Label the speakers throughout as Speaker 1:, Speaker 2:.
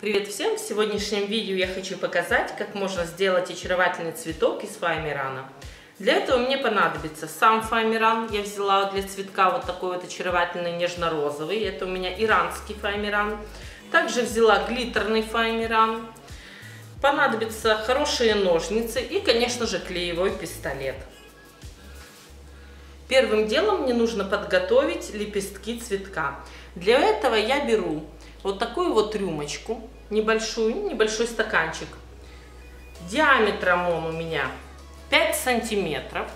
Speaker 1: Привет всем! В сегодняшнем видео я хочу показать, как можно сделать очаровательный цветок из фоамирана. Для этого мне понадобится сам фоамиран. Я взяла для цветка вот такой вот очаровательный нежно-розовый. Это у меня иранский фоамиран. Также взяла глиттерный фоамиран. Понадобятся хорошие ножницы и, конечно же, клеевой пистолет. Первым делом мне нужно подготовить лепестки цветка. Для этого я беру вот такую вот рюмочку, небольшую, небольшой стаканчик. Диаметром он у меня 5 сантиметров.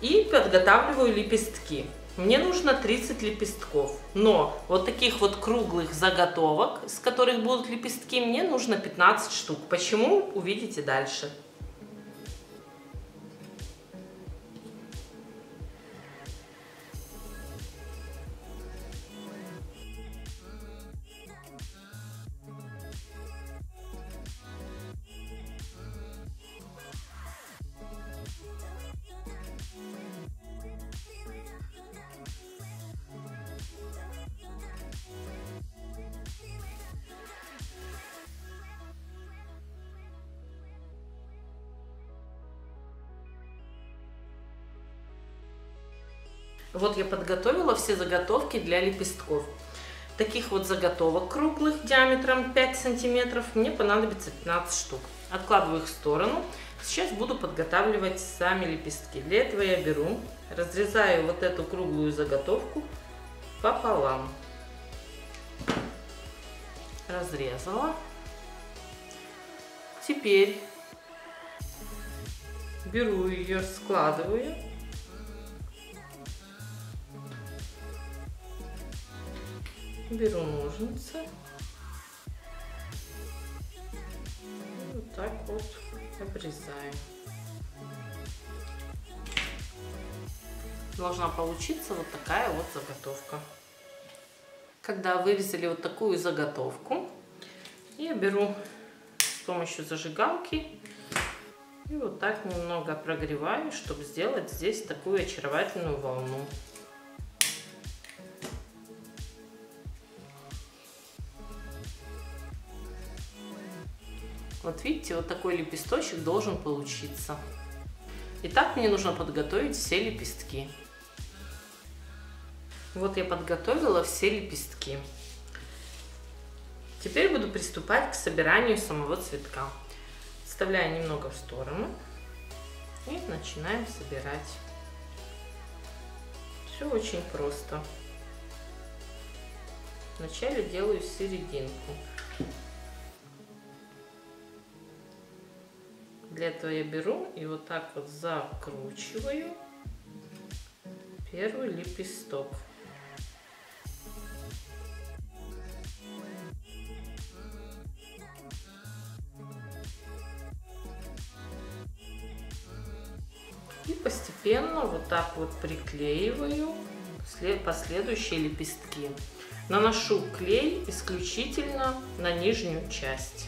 Speaker 1: И подготавливаю лепестки. Мне нужно 30 лепестков, но вот таких вот круглых заготовок, с которых будут лепестки, мне нужно 15 штук. Почему, увидите дальше. Вот я подготовила все заготовки для лепестков. Таких вот заготовок круглых диаметром 5 сантиметров мне понадобится 15 штук. Откладываю их в сторону. Сейчас буду подготавливать сами лепестки. Для этого я беру, разрезаю вот эту круглую заготовку пополам. Разрезала. Теперь беру ее, складываю беру ножницы вот так вот обрезаю. Должна получиться вот такая вот заготовка. Когда вырезали вот такую заготовку, я беру с помощью зажигалки и вот так немного прогреваю, чтобы сделать здесь такую очаровательную волну. Вот видите, вот такой лепесточек должен получиться. Итак, мне нужно подготовить все лепестки. Вот я подготовила все лепестки. Теперь буду приступать к собиранию самого цветка. Вставляю немного в сторону и начинаем собирать. Все очень просто. Вначале делаю серединку. Для этого я беру и вот так вот закручиваю первый лепесток. И постепенно вот так вот приклеиваю последующие лепестки. Наношу клей исключительно на нижнюю часть.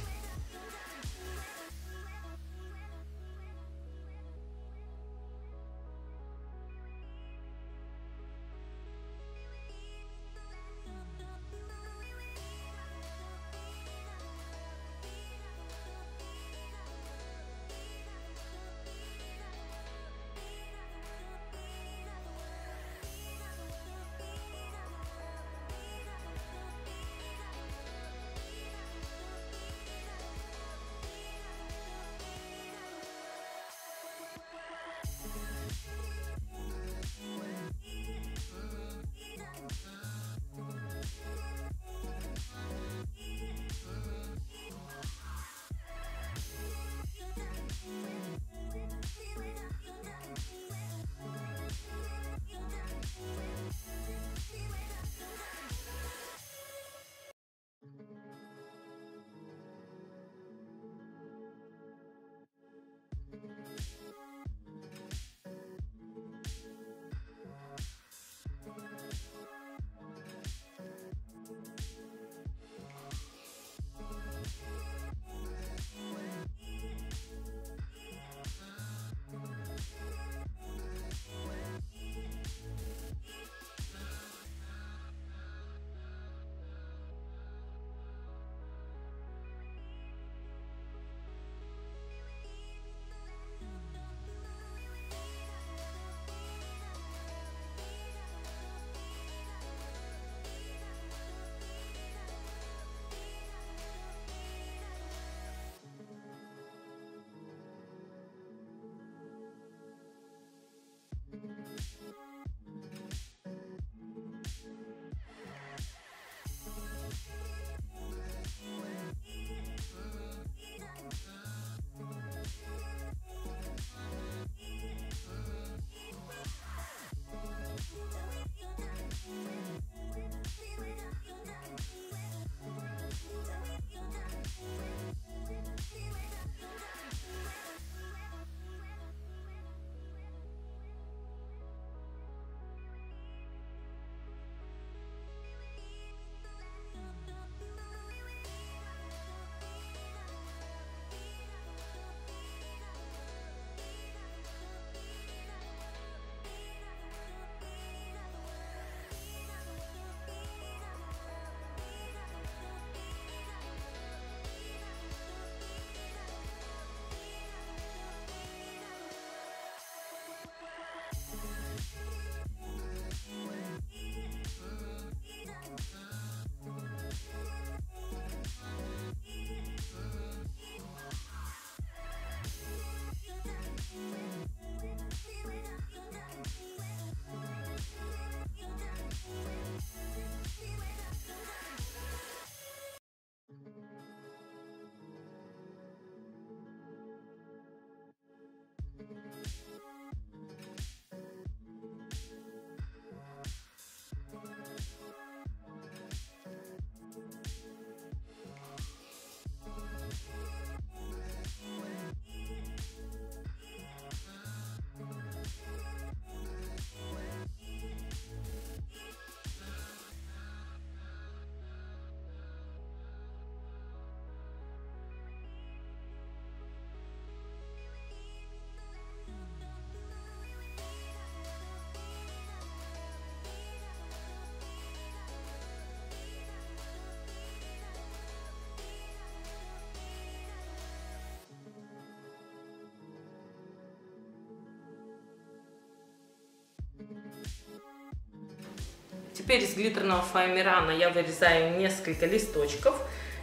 Speaker 1: Теперь из глиттерного фоамирана я вырезаю несколько листочков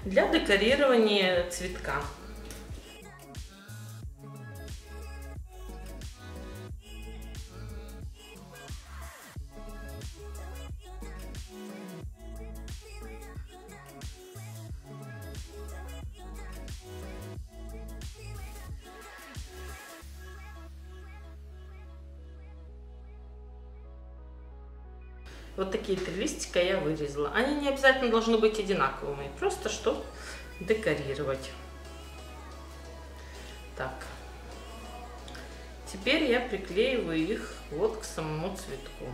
Speaker 1: для декорирования цветка. Вот такие три листика я вырезала. Они не обязательно должны быть одинаковыми, просто что декорировать. Так. Теперь я приклеиваю их вот к самому цветку.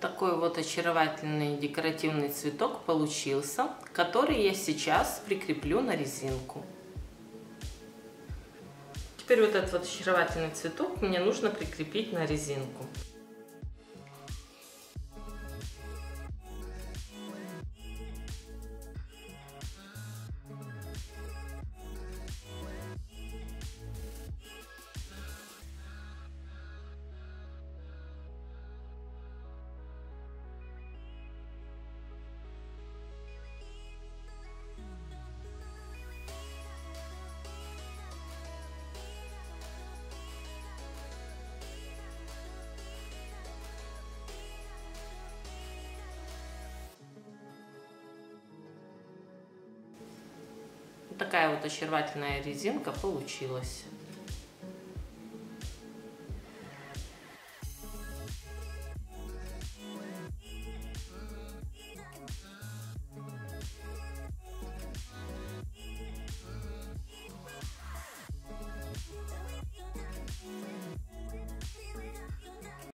Speaker 1: Такой вот очаровательный декоративный цветок получился, который я сейчас прикреплю на резинку. Теперь вот этот вот очаровательный цветок мне нужно прикрепить на резинку. Такая вот очаровательная резинка получилась.